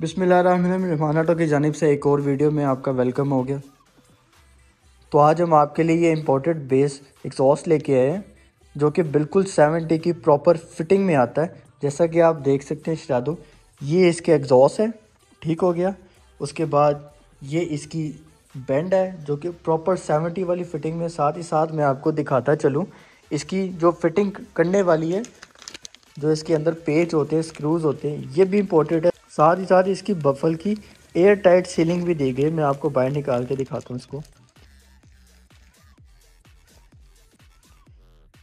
बिसमीम ऑटो की जानब से एक और वीडियो में आपका वेलकम हो गया। तो आज हम आपके लिए ये इम्पोर्टेड बेस एग्जॉस्ट लेके आए हैं, जो कि बिल्कुल 70 की प्रॉपर फिटिंग में आता है। जैसा कि आप देख सकते हैं शादू ये इसके एग्जॉस्ट है, ठीक हो गया। उसके बाद ये इसकी बैंड है, जो कि प्रॉपर 70 वाली फिटिंग में साथ ही साथ मैं आपको दिखाता चलूँ। इसकी जो फिटिंग करने वाली है, जो इसके अंदर पेज होते हैं स्क्रूज होते हैं, ये भी इम्पोर्टेड है। साथ ही साथ इसकी बफल की एयर टाइट सीलिंग भी दी गई मैं आपको बाहर निकाल के दिखाता हूँ इसको।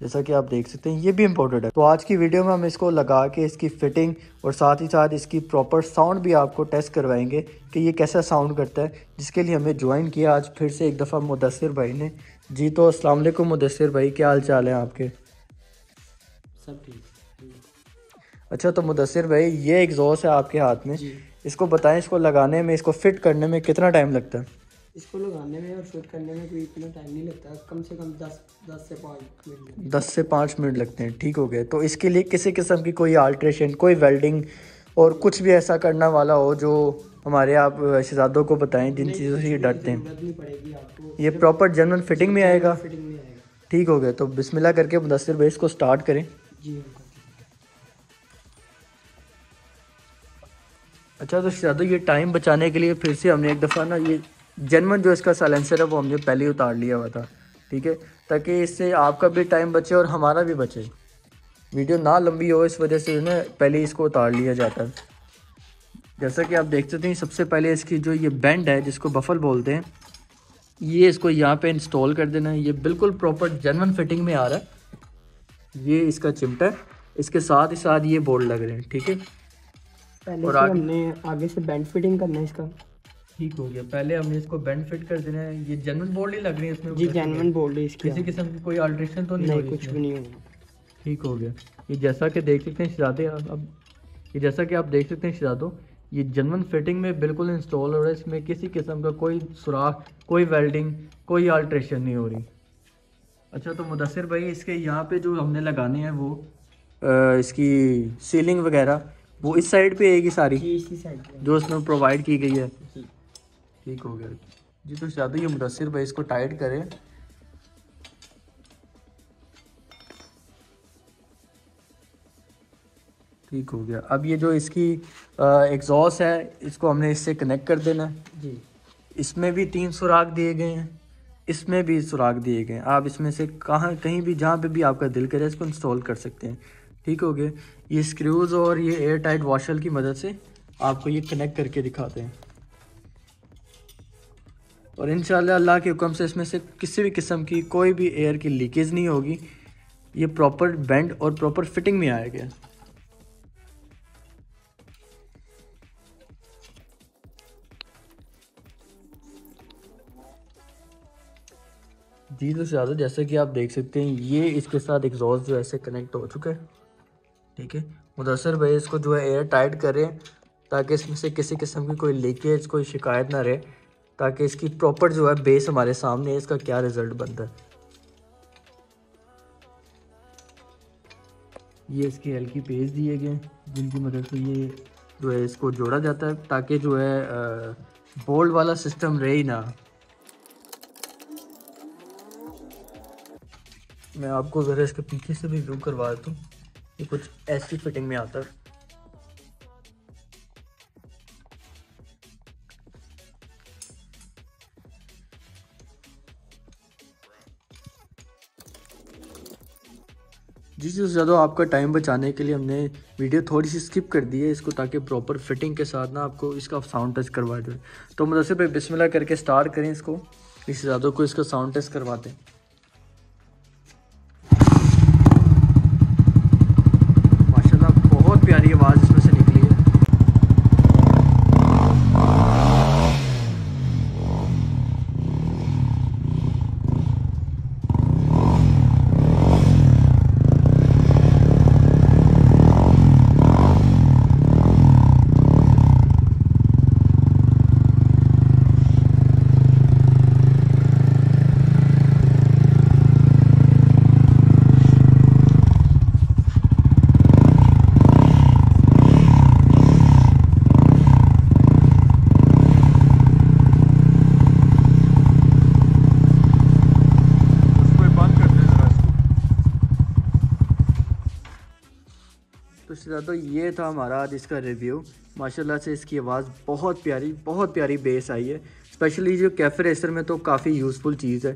जैसा कि आप देख सकते हैं, ये भी इम्पोर्टेड है। तो आज की वीडियो में हम इसको लगा के इसकी फिटिंग और साथ ही साथ इसकी प्रॉपर साउंड भी आपको टेस्ट करवाएँगे कि ये कैसा साउंड करता है, जिसके लिए हमें ज्वाइन किया। आज फिर से एक दफ़ा मुदसर भाई ने। जी तो अस्सलाम वालेकुम मुदसर भाई, क्या हाल चाल है आपके? सब ठीक। अच्छा तो मुदसर भाई ये एग्जॉस्ट है आपके हाथ में। इसको बताएँ इसको लगाने में इसको फिट करने में कितना टाइम लगता है? इसको लगाने में और फिट करने में कोई इतना टाइम नहीं लगता कम से कम दस दस से पाँच मिनट दस से पाँच मिनट लगते हैं ठीक हो गए तो इसके लिए किसी किस्म की कोई आल्ट्रेशन कोई वेल्डिंग और कुछ भी ऐसा करना वाला हो जो हमारे आप शहजादों को बताएँ जिन चीज़ों से ये डरते हैं। ये प्रॉपर जनरल फिटिंग में आएगा? फिटिंग में आएगा। ठीक हो गया तो बिस्मिल्लाह करके मुदसर भाई इसको स्टार्ट करें। जी अच्छा तो शहजादों ये टाइम बचाने के लिए फिर से हमने एक दफ़ा ना ये जनमन जो इसका साइलेंसर है, वो हमने पहले ही उतार लिया हुआ था, ठीक है? ताकि इससे आपका भी टाइम बचे और हमारा भी बचे। वीडियो ना लंबी हो, इस वजह से ना पहले इसको उतार लिया जाता है। जैसा कि आप देख सकते हैं, सबसे पहले इसकी जो ये बैंड है, जिसको बफल बोलते हैं, ये इसको यहाँ पे इंस्टॉल कर देना है। ये बिल्कुल प्रॉपर जनवन फिटिंग में आ रहा है। ये इसका चिमटा है। इसके साथ ही साथ ये बोर्ड लग रहे हैं, ठीक है? पहले और आगे हमने आगे से बैंड फिटिंग करना है इसका। ठीक हो गया। पहले हमने इसको बैंड फिट कर देना है। ये जनवन बोर्ड ही लग रही है इसमें जी जनवन बोर्ड है इसकी किसी किस्म की कोई अल्ट्रेशन तो नहीं, नहीं कुछ भी नहीं होगा ठीक हो गया। ये जैसा कि देख सकते हैं शहजादे अब ये जैसा कि आप देख सकते हैं शहजादों ये जनवन फिटिंग में बिल्कुल इंस्टॉल हो रहा है। इसमें किसी किस्म का कोई सुराख कोई वेल्डिंग कोई अल्ट्रेशन नहीं हो रही। अच्छा तो मुदसर भाई इसके यहाँ पे जो हमने लगाने हैं वो आ, इसकी सीलिंग वगैरह वो इस साइड पे आएगी सारी। इसी साइड जो इसमें प्रोवाइड की गई है। ठीक हो गया। जी तो ज़्यादा ये मुदसर भाई इसको टाइट करें। ठीक हो गया। अब ये जो इसकी एग्जॉस्ट है इसको हमने इससे कनेक्ट कर देना जी। इसमें भी तीन सुराख दिए गए हैं। इसमें भी सुराख दिए गए हैं। आप इसमें से कहाँ कहीं भी जहाँ पे भी आपका दिल करे इसको इंस्टॉल कर सकते हैं। ठीक हो गया ये स्क्रूज़ और ये एयर टाइट वॉशर की मदद से आपको ये कनेक्ट करके दिखाते हैं। और इन अल्लाह के हुक्म से इसमें से किसी भी किस्म की कोई भी एयर की लीकेज नहीं होगी। ये प्रॉपर बेंड और प्रॉपर फिटिंग में आएगा जी तो ज़्यादा जैसे कि आप देख सकते हैं, ये इसके साथ एग्जॉस्ट जो ऐसे कनेक्ट हो चुका है। ठीक है? मुदसर भाई इसको जो है एयर टाइट करें, ताकि इसमें से किसी किस्म की कोई लीकेज कोई शिकायत ना रहे, ताकि इसकी प्रॉपर जो है बेस हमारे सामने है, इसका क्या रिज़ल्ट बनता है। ये इसके एल की पेज दिए गए जिनकी मदद से ये जो है इसको जोड़ा जाता है, ताकि जो है बोल्ड वाला सिस्टम रहे ही ना। मैं आपको ज़रा इसके पीछे से भी व्यू करवा हूँ। ये कुछ ऐसी फिटिंग में आता है। जी जी, ज़्यादा आपका टाइम बचाने के लिए हमने वीडियो थोड़ी सी स्किप कर दी है इसको ताकि प्रॉपर फिटिंग के साथ ना आपको इसका साउंड टेस्ट करवा दें। तो मुदसर भाई बिस्मिल्लाह करके स्टार्ट करें इसको। इस ज़्यादा को इसका साउंड टेस्ट करवाते हैं। तो ये था हमारा आज इसका रिव्यू माशाल्लाह से इसकी आवाज़ बहुत प्यारी बहुत प्यारी बेस आई है। स्पेशली जो कैफ़े रेसर में तो काफ़ी यूज़फुल चीज़ है।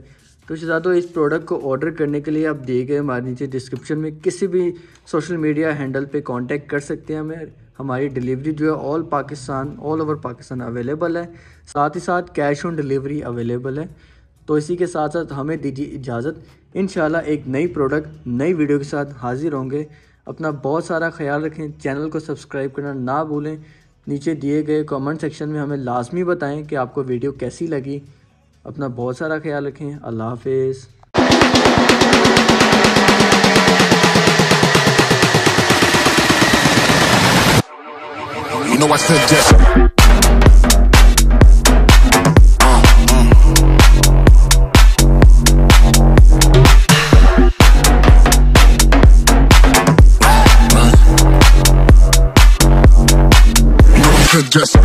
तो शहजादो इस प्रोडक्ट को ऑर्डर करने के लिए आप दिए गए हमारे नीचे डिस्क्रिप्शन में किसी भी सोशल मीडिया हैंडल पे कांटेक्ट कर सकते हैं हमें। हमारी डिलीवरी जो है all Pakistan all over Pakistan available है। साथ ही साथ कैश ऑन डिलीवरी अवेलेबल है। तो इसी के साथ साथ हमें दीजिए इजाज़त। इन एक नई प्रोडक्ट नई वीडियो के साथ हाजिर होंगे। अपना बहुत सारा ख्याल रखें, चैनल को सब्सक्राइब करना ना भूलें। नीचे दिए गए कमेंट सेक्शन में हमें लाजमी बताएँ कि आपको वीडियो कैसी लगी। अपना बहुत सारा ख्याल रखें। अल्लाह You know I said just